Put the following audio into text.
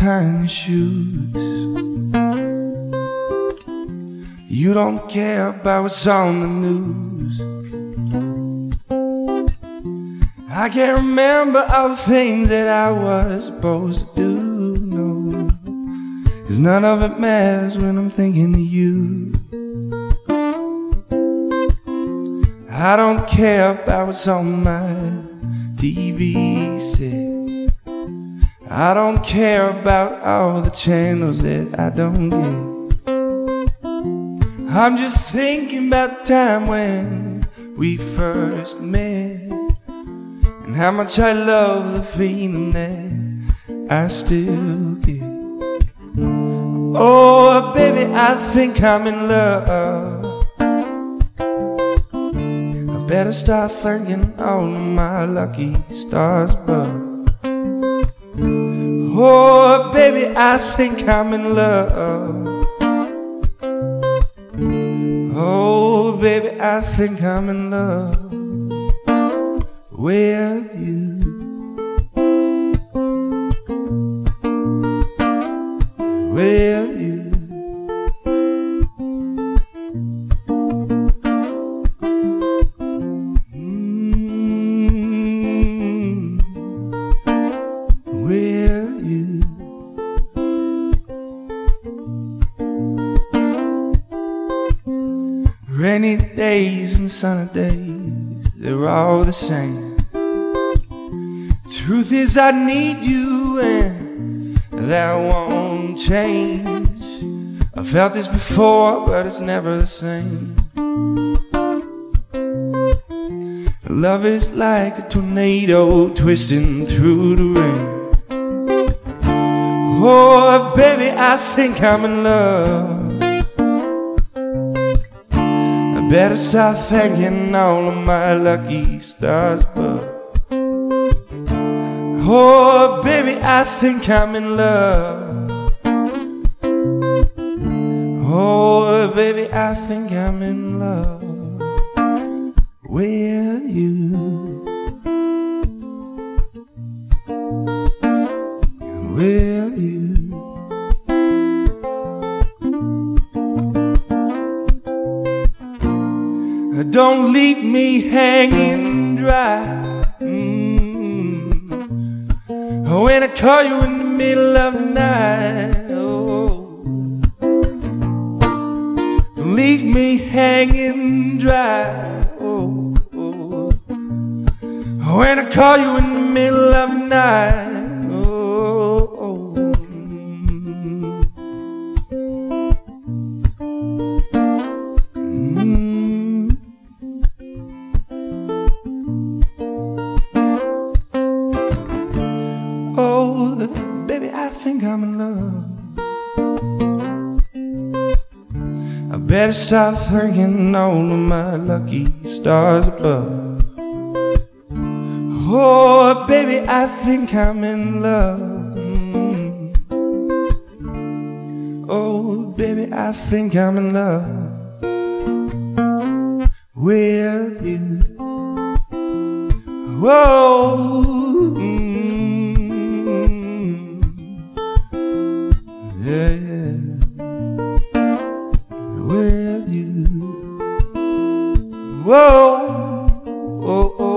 in your shoes. You don't care about what's on the news. I can't remember all the things that I was supposed to do. No, cause none of it matters when I'm thinking of you. I don't care about what's on my TV set. I don't care about all the channels that I don't get. I'm just thinking about the time when we first met and how much I love the feeling that I still get. Oh, baby, I think I'm in love. I better start thanking all my lucky stars above. Oh, baby, I think I'm in love. Oh, baby, I think I'm in love with you. With Rainy days and sunny days, they're all the same. Truth is, I need you, and that won't change. I felt this before, but it's never the same. Love is like a tornado twisting through the rain. Oh, baby, I think I'm in love. Better start thanking all of my lucky stars but Oh, baby, I think I'm in love. Oh, baby, I think I'm in love with you. Don't leave me hanging dry. Mm. When I call you in the middle of the night, oh. Don't leave me hanging dry. Oh, oh. When I call you in the middle of the night, Baby, I think I'm in love. I better start thinking all of my lucky stars above. Oh, baby, I think I'm in love. Mm. Oh, baby, I think I'm in love with you. Whoa. oh, oh, oh.